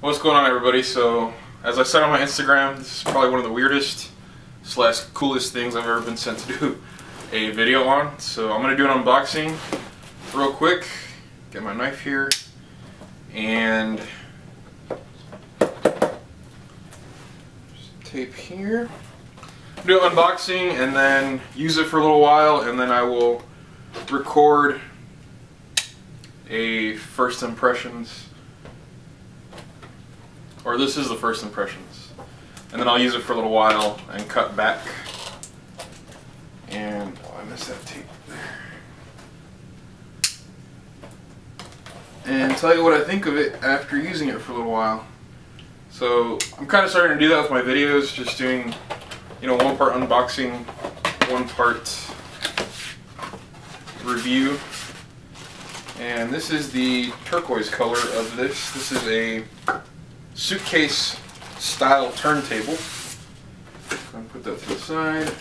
What's going on everybody? So, as I said on my Instagram, this is probably one of the weirdest slash coolest things I've ever been sent to do a video on. So I'm going to do an unboxing real quick. Get my knife here. And tape here. Do an unboxing and then use it for a little while and then I will record a first impressions or this is the first impressions. And then I'll use it for a little while and cut back. And oh, I missed that tape there. And tell you what I think of it after using it for a little while. So I'm kind of starting to do that with my videos, just doing, you know, one part unboxing, one part review. And this is the turquoise color of this. This is a suitcase style turntable. I'm put that to the side.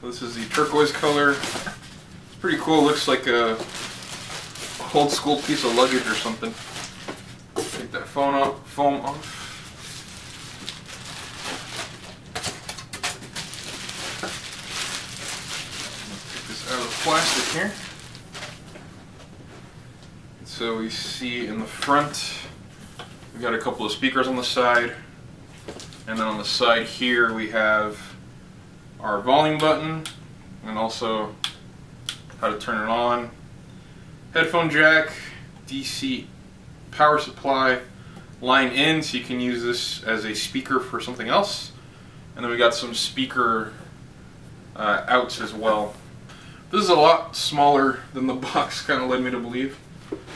So this is the turquoise color. It's pretty cool. Looks like a old school piece of luggage or something. Take that phone off, foam off. Take this out of the plastic here. So we see in the front we got a couple of speakers on the side. And then on the side here we have our volume button and also how to turn it on. Headphone jack, DC power supply, line in so you can use this as a speaker for something else. And then we got some speaker uh, outs as well. This is a lot smaller than the box kind of led me to believe.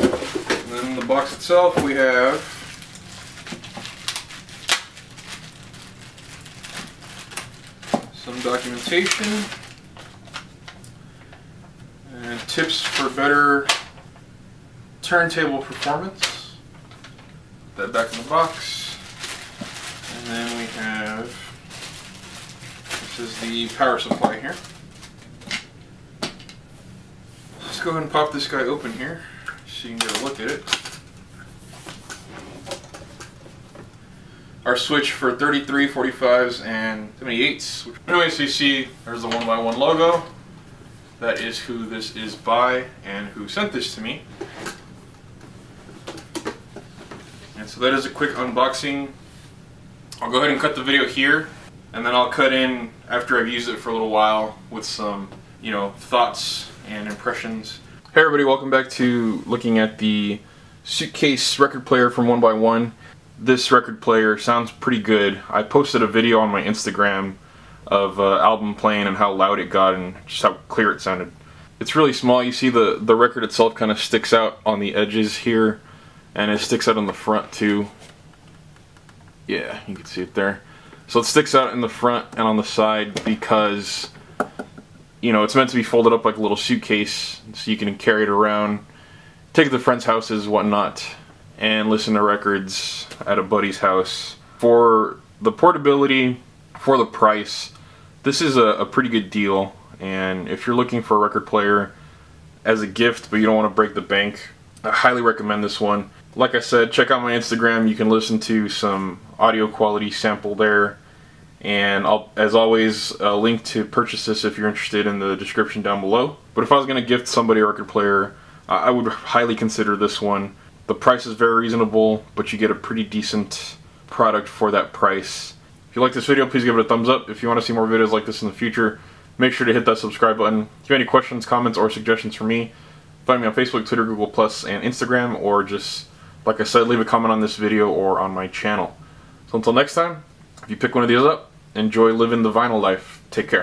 And then in the box itself we have some documentation and tips for better turntable performance. Put that back in the box. And then we have, this is the power supply here. Let's go ahead and pop this guy open here so you can get a look at it. Our switch for 33, 45s, and 78s. Anyway, so you see there's the one by one logo. That is who this is by and who sent this to me. And so that is a quick unboxing. I'll go ahead and cut the video here, and then I'll cut in after I've used it for a little while with some, you know, thoughts and impressions. Hey everybody, welcome back to looking at the suitcase record player from One by One this record player sounds pretty good. I posted a video on my Instagram of uh, album playing and how loud it got and just how clear it sounded. It's really small. You see the, the record itself kind of sticks out on the edges here and it sticks out on the front too. Yeah, you can see it there. So it sticks out in the front and on the side because you know, it's meant to be folded up like a little suitcase so you can carry it around, take it to friends' houses, whatnot and listen to records at a buddy's house. For the portability, for the price, this is a, a, pretty good deal. And if you're looking for a record player as a gift, but you don't want to break the bank, I highly recommend this one. Like I said, check out my Instagram. You can listen to some audio quality sample there. And I'll, as always, a link to purchase this if you're interested in the description down below. But if I was going to gift somebody a record player, I would highly consider this one. The price is very reasonable, but you get a pretty decent product for that price. If you like this video, please give it a thumbs up. If you want to see more videos like this in the future, make sure to hit that subscribe button. If you have any questions, comments, or suggestions for me, find me on Facebook, Twitter, Google+, and Instagram, or just, like I said, leave a comment on this video or on my channel. So until next time, if you pick one of these up, enjoy living the vinyl life. Take care.